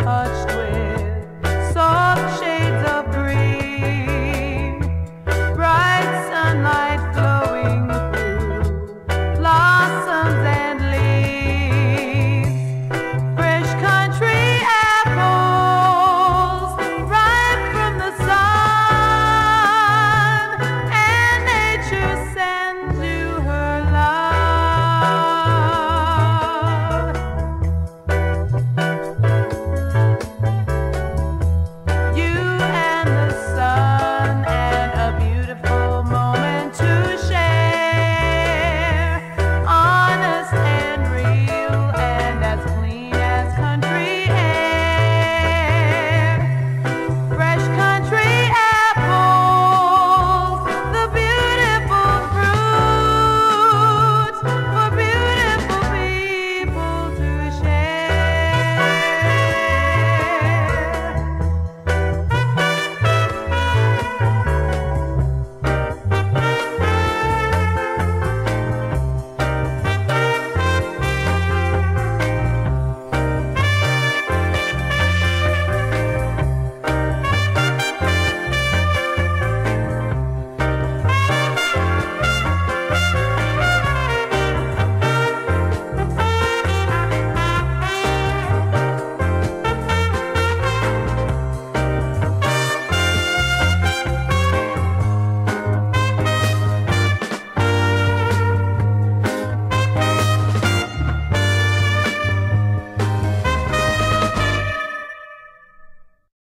啊。